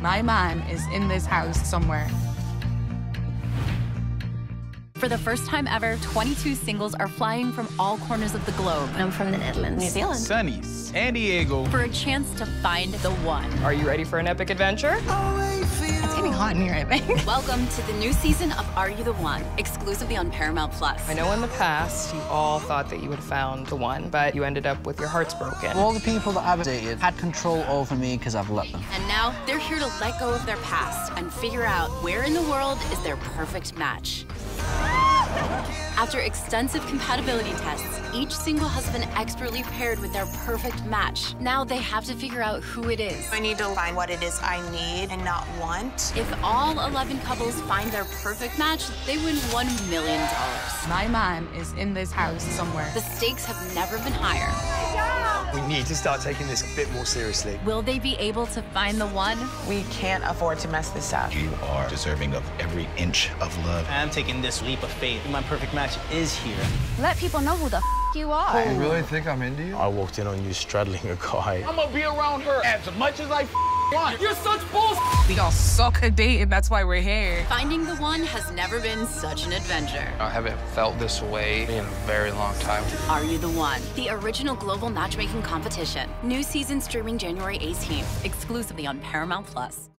My man is in this house somewhere. For the first time ever, 22 singles are flying from all corners of the globe. I'm from the Netherlands. New Zealand. Sunny San Diego. For a chance to find the one. Are you ready for an epic adventure? It's getting hot in here, I think. Welcome to the new season of Are You the One, exclusively on Paramount Plus. I know in the past you all thought that you had found the one, but you ended up with your hearts broken. All the people that I've dated had control over me because I've let them. And now they're here to let go of their past and figure out where in the world is their perfect match. After extensive compatibility tests, each single has been expertly paired with their perfect match. Now they have to figure out who it is. I need to find what it is I need and not want. If all 11 couples find their perfect match, they win $1 million. My man is in this house somewhere. The stakes have never been higher. We need to start taking this a bit more seriously. Will they be able to find the one? We can't afford to mess this up. You are deserving of every inch of love. I'm taking this leap of faith. My perfect match is here. Let people know who the you are. You really think I'm into you? I walked in on you straddling a guy. I'm gonna be around her as much as I want. You're such bullshit. We all suck at dating, that's why we're here. Finding the one has never been such an adventure. I haven't felt this way in a very long time. Are You the One? The original global matchmaking competition. New season streaming January 18th, exclusively on Paramount Plus.